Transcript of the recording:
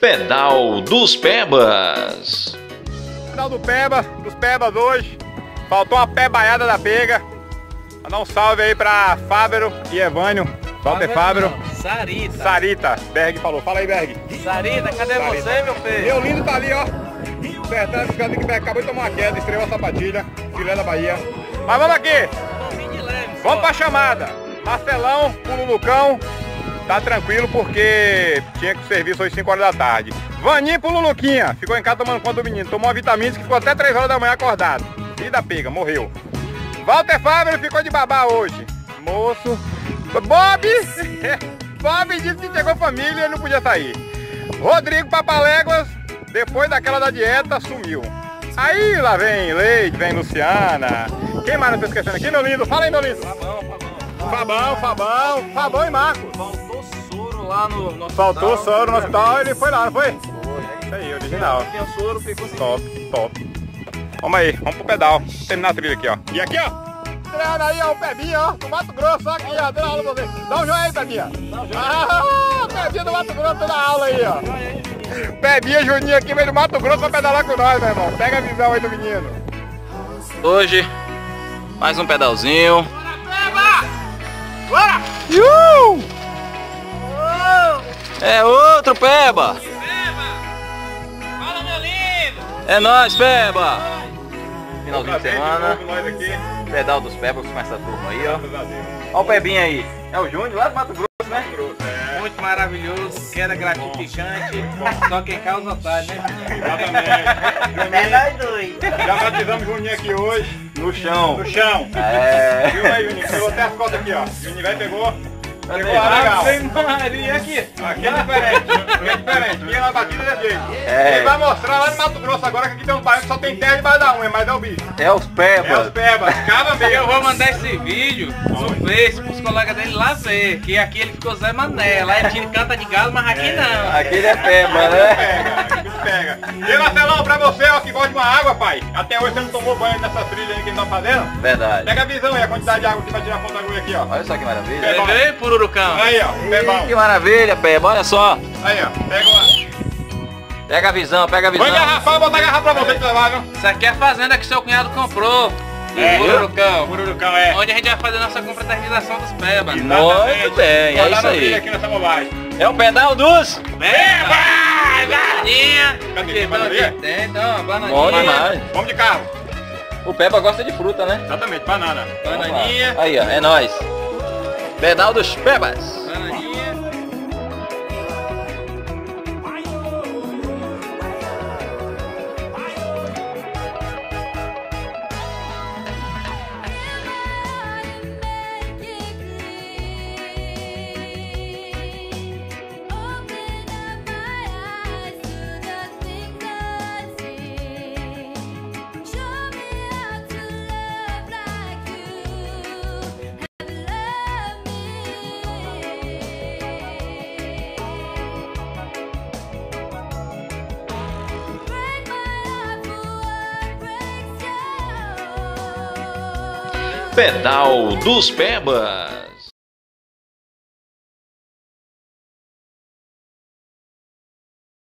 Pedal dos Pebas. Pedal do Peba, dos Pebas hoje. Faltou uma pé baiada da pega. Mandar um salve aí pra Fábio e Evânio. Walter Fábio. Sarita. Sarita. Berg falou. Fala aí, Berg. Sarita, cadê Sarita. você, meu filho? Meu lindo tá ali, ó. Acertando, ficando que acabou de tomar uma queda, estreou a sapatilha, filé da Bahia. Mas vamos aqui, vamos pra chamada. Marcelão, pulo Lucão, tá tranquilo porque tinha que serviço às 5 horas da tarde. Vaninho pro Luluquinha, ficou em casa tomando conta do menino, tomou uma vitamina que ficou até 3 horas da manhã acordado. Vida pega, morreu. Walter Fábio ficou de babá hoje. Moço. Bob! Bob disse que chegou família e não podia sair. Rodrigo Papaléguas, depois daquela da dieta, sumiu. Aí lá vem Leite, vem Luciana. Quem mais não tá esquecendo aqui, meu lindo? Fala aí, meu lindo. Fabão, Fabão. Fabão, Fabão, Fabão e Marcos. Faltou soro lá no, no Faltou hospital. soro no hospital, ele foi lá, não foi? Foi, Isso aí, original. aí tinha soro, ficou sem Top, top. Vamos aí, vamos pro pedal. Terminar a trilha aqui, ó. E aqui, ó. Estreando aí, ó, o Pebinha, ó, do Mato Grosso, ó, aqui, ó, dando aula pra você. Dá um joinha aí, Pebinha. Ah, o Pebinha do Mato Grosso dando aula aí, ó. Pebinha Juninho aqui veio do Mato Grosso pra pedalar com nós, meu irmão. Pega a visão aí do menino. Hoje, mais um pedalzinho. Bora! Uhul! É outro Peba! Fala, meu lindo! É nóis, Peba! Finalzinho de semana, nós pedal dos Pebas com essa turma aí, ó. Graças a Deus. Ó o Pebinha aí. É o Júnior lá do Mato Grosso, né? Grosso, é. Muito maravilhoso, queda gratificante, só quem causa otário, né? Exatamente. Juninho, dois. já batizamos o Juninho aqui hoje. No chão. No chão. É. Viu aí, Juninho? Pegou até as costas aqui, ó. Juninho vai pegou. Legal. Ave Maria, aqui. Aqui é diferente, aqui é diferente, aqui na batida é desse jeito. É. Ele vai mostrar lá no Mato Grosso agora que aqui tem um bairro que só tem terra debaixo da unha, mas é o bicho. É os É os Pebas. pebas, cada Eu vou mandar esse vídeo no Face pros colegas dele lá ver, que aqui ele ficou Zé Mané, lá ele tira canta de galo, mas aqui não. Aquele é Peba, né? Pega, bicho pega. E Marcelão, pra você, ó, que gosta de uma água, pai. Até hoje você não tomou banho nessa trilha aí que ele tá fazendo. Verdade. Pega a visão aí, a quantidade de água que vai tirar a ponta da agulha aqui, ó. Olha só que maravilha. Peba. Você veio, pururucão? Aí, ó, bebão. Que maravilha, Peba. Olha só. Aí, ó, pega uma. Pega a visão, pega a visão. engarrafar, vou botar a garrafa pra você que levar, viu? Isso aqui é a fazenda que seu cunhado comprou. É, pururucão. Pururucão, é. Onde a gente vai fazer nossa confraternização dos pebas. Muito bem, é isso aí. aqui nessa bobagem. É o pedal dos. Beba! Bananinha! Cadê? Tem bananinha? Tem, então, bananinha. Bom demais. Vamos de carro. O Peba gosta de fruta, né? Exatamente, banana. Bananinha. Aí, ó, é nóis. Pedal dos Pebas. Bananinha. Pedal dos Pebas.